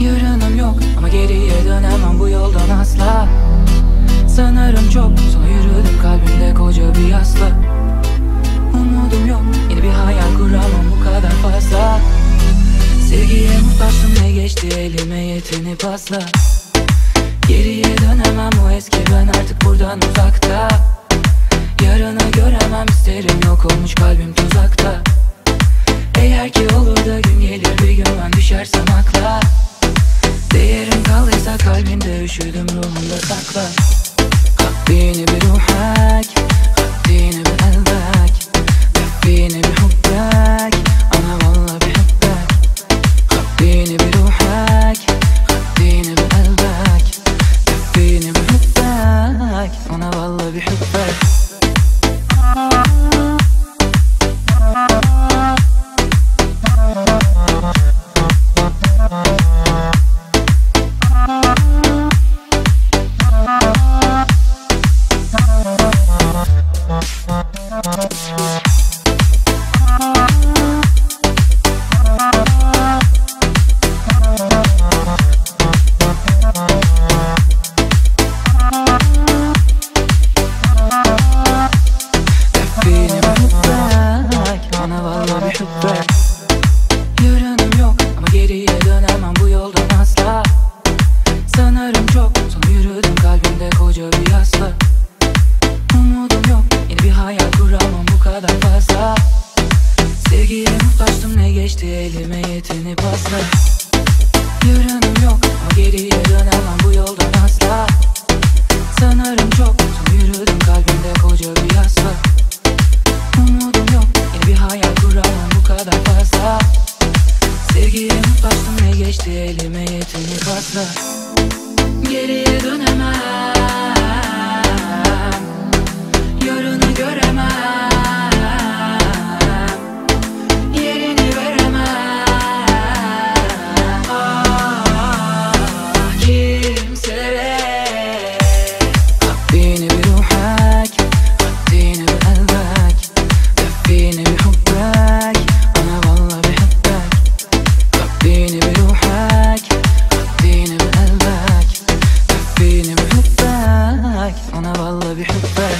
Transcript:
Yarınım yok ama geriye dönemem bu yoldan asla. Sanırım çok sonra yürüdüm kalbimde koca bir yasla. Umudum yok yeni bir hayal kuramam bu kadar fazla. Sevgiye muhtaçtım ne geçti elime yetini pasla Geriye dönemem o eski ben artık buradan uzakta Ana valla bir hubbek Yarınım yok ama geriye dönemem bu yoldan asla. Sanırım çok sonra yürüdüm kalbimde koca bir yasla Umudum yok yeni bir hayal kuramam bu kadar fazla. Sevgiye muhtaçtım ne geçti elime yetini pasla Yarınım yok geçti elime yetini pasla Geriye dönemem معاك أنا والله بحبك